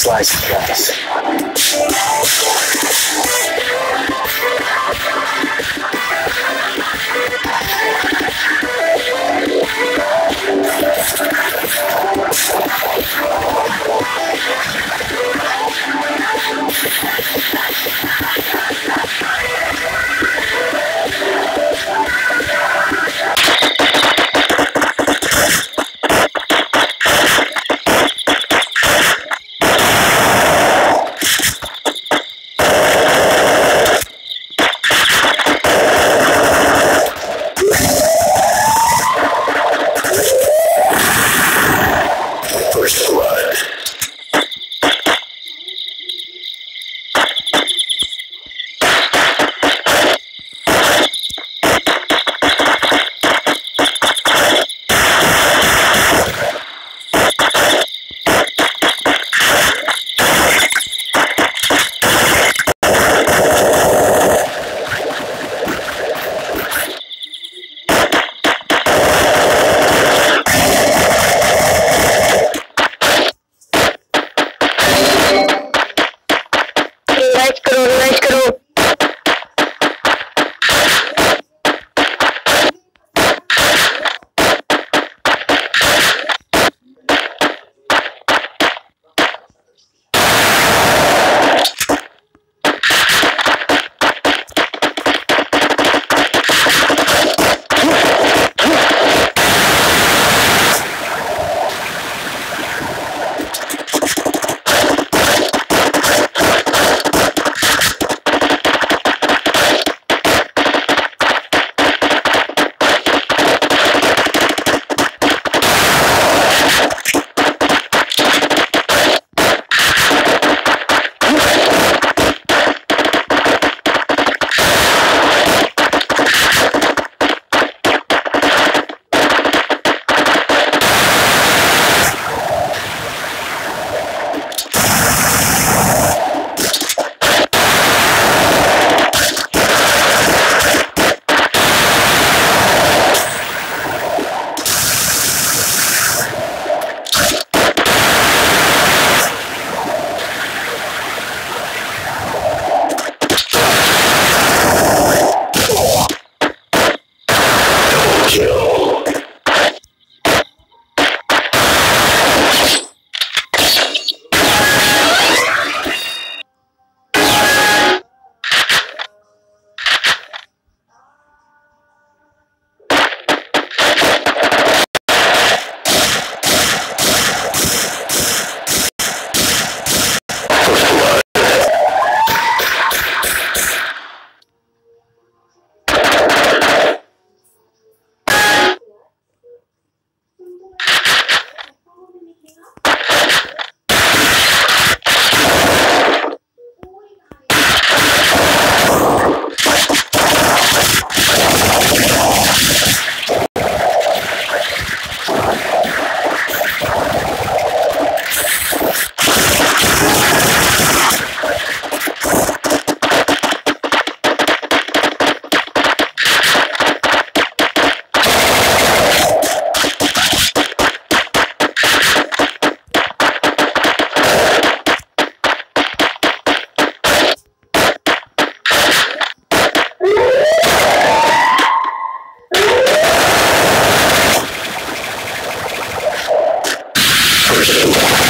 slice of rice. Pursue.